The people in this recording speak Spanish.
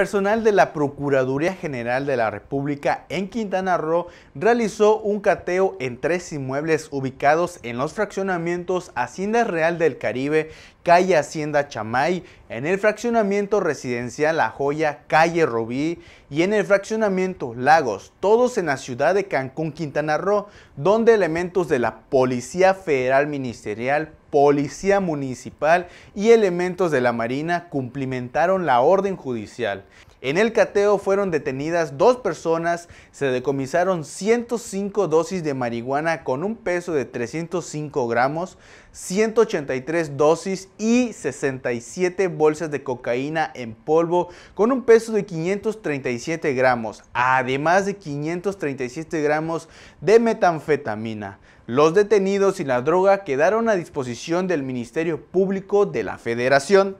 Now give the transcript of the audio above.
Personal de la Procuraduría General de la República en Quintana Roo realizó un cateo en tres inmuebles ubicados en los fraccionamientos Hacienda Real del Caribe, calle Hacienda Chamay, en el fraccionamiento residencial La Joya, calle Robí y en el fraccionamiento Lagos, todos en la ciudad de Cancún, Quintana Roo, donde elementos de la Policía Federal Ministerial Policía Municipal y elementos de la Marina cumplimentaron la orden judicial. En el cateo fueron detenidas dos personas, se decomisaron 105 dosis de marihuana con un peso de 305 gramos, 183 dosis y 67 bolsas de cocaína en polvo con un peso de 537 gramos, además de 537 gramos de metanfetamina. Los detenidos y la droga quedaron a disposición del Ministerio Público de la Federación.